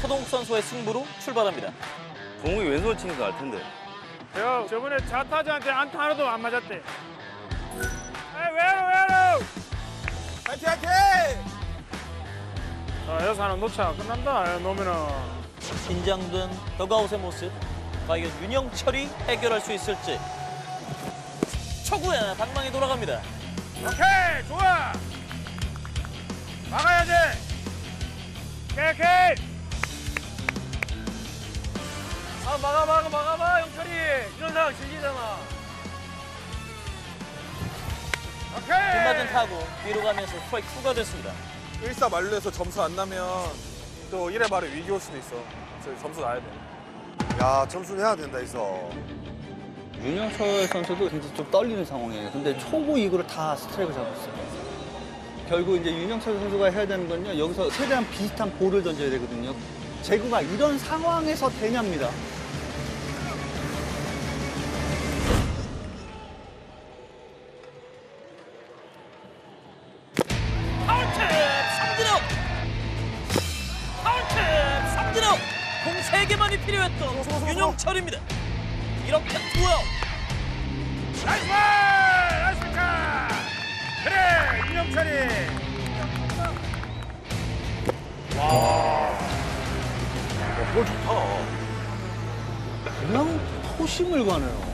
서동욱 선수의 승부로 출발합니다. 동욱이 왼손 치니까 알 텐데. 저 저번에 자타자한테 안타 하나도 안 맞았대. 에이 왜로 왜로? 화이팅 화이팅! 자 여기서 하나 놓자 끝난다. 놓으면은 긴장된 더가웃의 모습. 과연 윤영철이 해결할 수 있을지. 초구에 방망이 돌아갑니다. 오케이 좋아. 막아야지. 아 막아 막아 막아봐 영철이. 이런 상황 질리잖아. 오케이. 빗맞은 타구 뒤로 가면서 스트라이크 2가 됐습니다. 일사 만루에서 점수 안 나면 또 1회 말에 위기 올 수도 있어. 그래서 점수 나야 돼. 야 점수 내야 된다 있어. 윤영철 선수도 굉장히 좀 떨리는 상황이에요. 근데 초구 이구를 다 스트라이크 잡았어요. 결국 이제 윤영철 선수가 해야 되는 건요. 여기서 최대한 비슷한 볼을 던져야 되거든요. 제구가 이런 상황에서 되냐입니다. 공 3개만이 필요했던 윤영철입니다 이렇게 투아웃 나이스 볼! 나이스 카! 그래 윤영철이. 그냥 토심을 가네요.